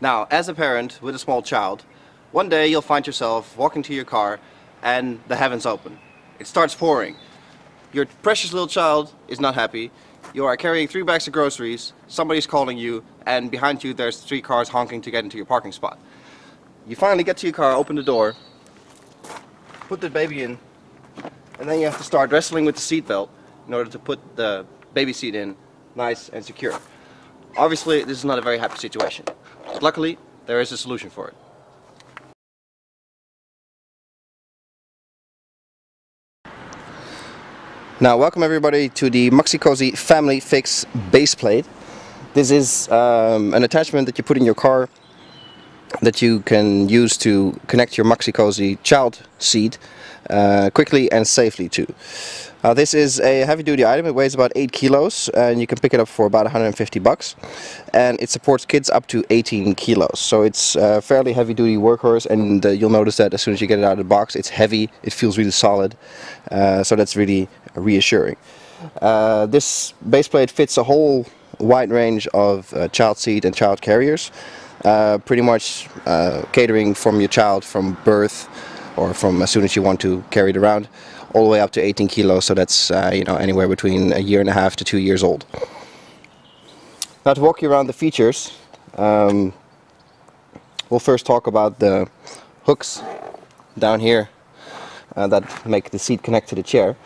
Now, as a parent with a small child, one day you'll find yourself walking to your car and the heavens open. It starts pouring. Your precious little child is not happy. You are carrying three bags of groceries, somebody's calling you, and behind you there's three cars honking to get into your parking spot. You finally get to your car, open the door, put the baby in, and then you have to start wrestling with the seatbelt in order to put the baby seat in nice and secure. Obviously, this is not a very happy situation. Luckily, there is a solution for it. Now, welcome everybody to the Maxi-Cosi Family Fix base plate. This is um, an attachment that you put in your car that you can use to connect your Maxi-Cosi child seat uh, quickly and safely too. Uh, this is a heavy duty item, it weighs about 8 kilos and you can pick it up for about 150 bucks. And it supports kids up to 18 kilos. So it's a fairly heavy duty workhorse and uh, you'll notice that as soon as you get it out of the box it's heavy, it feels really solid. Uh, so that's really reassuring. Uh, this base plate fits a whole wide range of uh, child seat and child carriers. Uh, pretty much catering from your child from birth or from as soon as you want to carry it around all the way up to 18 kilos so that's uh, you know anywhere between a year and a half to two years old. Now to walk you around the features um, we'll first talk about the hooks down here uh, that make the seat connect to the chair.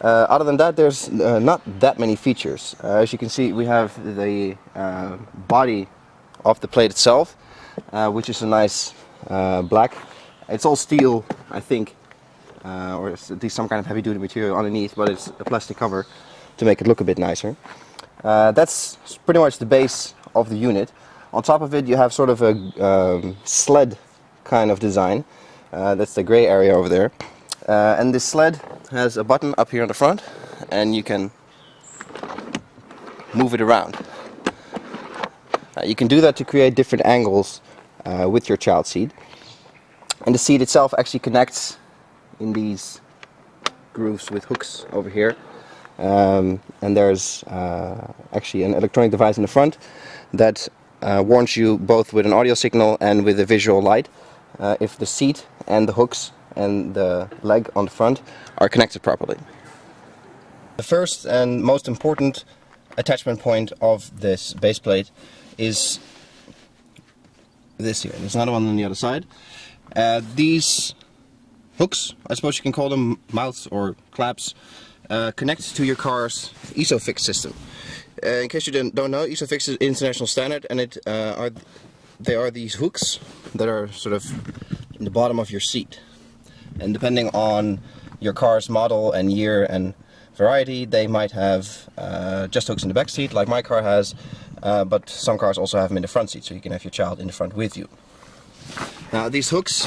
Uh, other than that there's uh, not that many features. Uh, as you can see we have the uh, body of the plate itself which is a nice black. It's all steel, I think, uh, or at least some kind of heavy duty material underneath, but it's a plastic cover to make it look a bit nicer. Uh, that's pretty much the base of the unit. On top of it you have sort of a um, sled kind of design. Uh, that's the gray area over there. Uh, and this sled has a button up here on the front and you can move it around. Uh, you can do that to create different angles uh, with your child seat. And the seat itself actually connects in these grooves with hooks over here. Um, and there's uh, actually an electronic device in the front that uh, warns you both with an audio signal and with a visual light uh, if the seat and the hooks and the leg on the front are connected properly. The first and most important attachment point of this base plate is this here. There's another one on the other side. Uh, these hooks, I suppose you can call them mouths or claps, uh, connect to your car's ISOFIX system. Uh, in case you don't, know, ISOFIX is international standard and it uh, are they are these hooks that are sort of in the bottom of your seat. And depending on your car's model and year and variety, they might have uh, just hooks in the back seat, like my car has, uh, but some cars also have them in the front seat, so you can have your child in the front with you. Now these hooks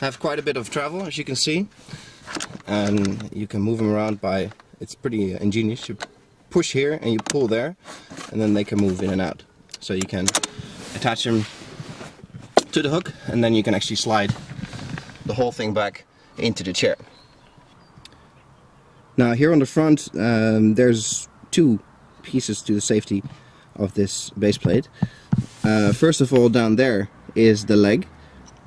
have quite a bit of travel as you can see. And you can move them around by it's pretty ingenious. You push here and you pull there and then they can move in and out. So you can attach them to the hook and then you can actually slide the whole thing back into the chair. Now here on the front um, there's two pieces to the safety of this base plate. Uh, first of all down there is the leg.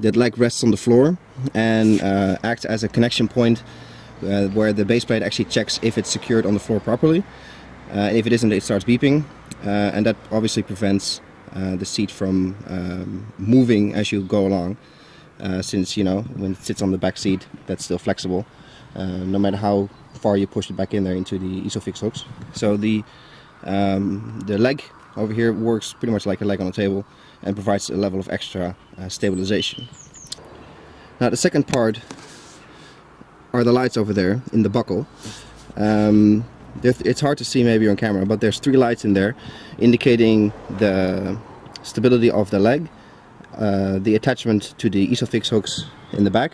That leg rests on the floor and uh, acts as a connection point uh, where the base plate actually checks if it's secured on the floor properly. Uh, if it isn't, it starts beeping, uh, and that obviously prevents uh, the seat from um, moving as you go along. Uh, since you know when it sits on the back seat, that's still flexible, no matter how far you push it back in there into the ISOFIX hooks. So the um, the leg over here works pretty much like a leg on a table and provides a level of extra uh, stabilization. Now the second part are the lights over there in the buckle. Um, it's hard to see maybe on camera, but there's three lights in there indicating the stability of the leg, uh, the attachment to the ISOFIX hooks in the back,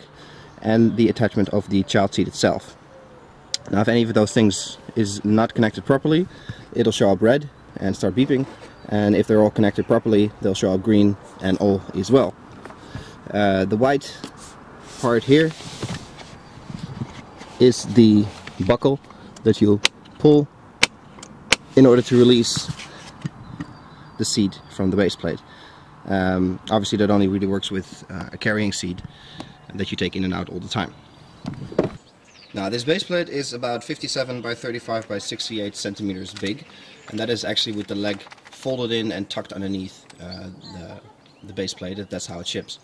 and the attachment of the child seat itself. Now if any of those things is not connected properly, it'll show up red and start beeping and if they're all connected properly they'll show up green and all is well. Uh, the white part here is the buckle that you pull in order to release the seat from the base plate. Um, obviously that only really works with uh, a carrying seat that you take in and out all the time. Now this base plate is about 57 by 35 by 68 centimeters big and that is actually with the leg folded in and tucked underneath uh, the, the base plate. That's how it ships.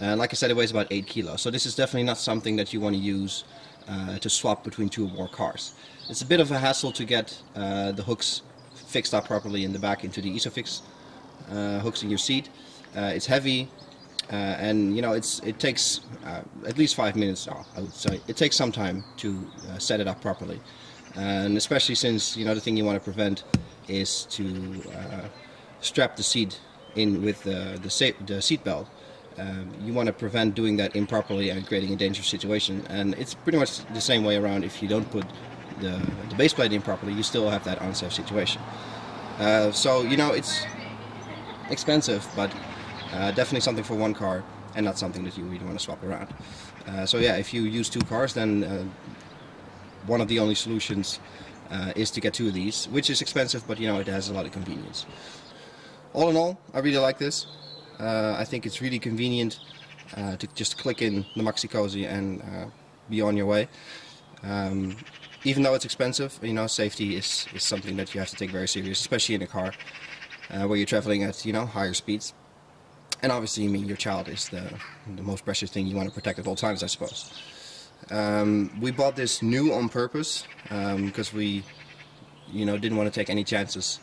And like I said it weighs about 8 kilos so this is definitely not something that you want to use uh, to swap between two or more cars. It's a bit of a hassle to get uh, the hooks fixed up properly in the back into the Isofix uh, hooks in your seat. Uh, it's heavy, uh, and you know it's it takes uh, at least five minutes. Oh, I would say it takes some time to uh, set it up properly, and especially since you know the thing you want to prevent is to uh, strap the seat in with the the, the seat belt. Um, you want to prevent doing that improperly and creating a dangerous situation. And it's pretty much the same way around. If you don't put the, the base plate in properly, you still have that unsafe situation. Uh, so you know it's expensive, but uh, definitely something for one car and not something that you really want to swap around. Uh, so yeah, if you use two cars, then uh, one of the only solutions uh, is to get two of these, which is expensive, but you know it has a lot of convenience. All in all, I really like this. Uh, I think it's really convenient uh, to just click in the Maxi Cosi and be on your way. Um, even though it's expensive, you know, safety is, is something that you have to take very serious, especially in a car uh, where you're traveling at, you know, higher speeds. And obviously, I mean, your child is the, the most precious thing you want to protect at all times, I suppose. Um, we bought this new on purpose because um, we, you know, didn't want to take any chances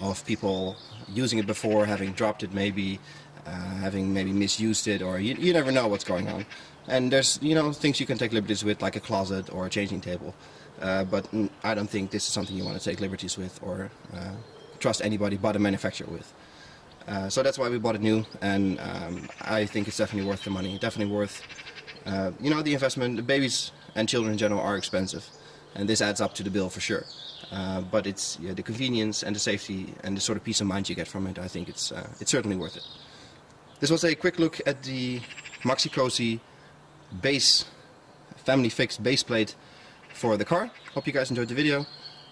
of people using it before, having dropped it maybe, uh, having maybe misused it, or you, you never know what's going on. And there's, you know, things you can take liberties with, like a closet or a changing table. Uh, but I don't think this is something you want to take liberties with or uh, trust anybody but a manufacturer with. Uh, so that's why we bought it new, and um, I think it's definitely worth the money. Definitely worth, uh, you know, the investment. The babies and children in general are expensive, and this adds up to the bill for sure. Uh, but it's yeah, the convenience and the safety and the sort of peace of mind you get from it. I think it's uh, it's certainly worth it. This was a quick look at the Maxi Cosi base, family fixed base plate for the car. Hope you guys enjoyed the video.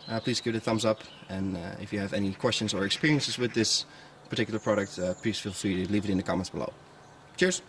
Uh, please give it a thumbs up, and uh, if you have any questions or experiences with this particular product, uh, please feel free to leave it in the comments below. Cheers!